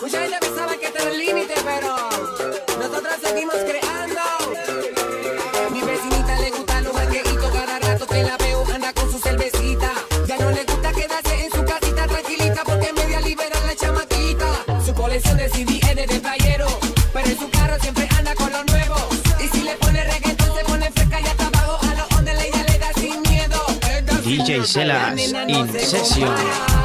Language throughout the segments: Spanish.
Mucha gente pensaba que este era el límite, pero nosotros seguimos creando. Mi vecinita le gusta los jangueitos cada rato que la veo anda con su cervecita. Ya no le gusta quedarse en su casita tranquilita porque media libera la chamaquita. Su colección de CD es de playero, pero en su carro siempre anda con lo nuevo. Y si le pone reggaetón se pone fresca y hasta abajo a los ondes ella le da sin miedo. DJ Selas La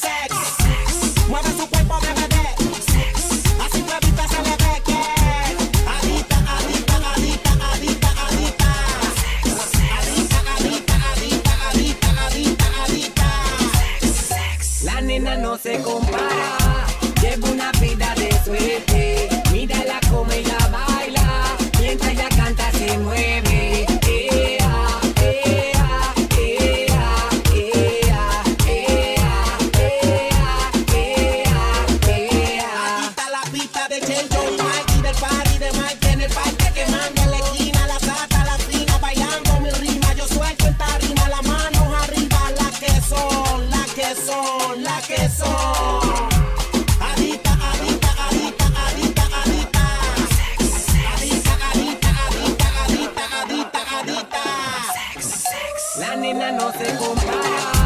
Sex, mueve su cuerpo de bebé. Así que ahorita se le ve que Adita, adita, adita, adita, adita. Adita, adita, adita, adita, adita, Sex, La nena no se compara. Lleva una vida de suerte. nena no se compara.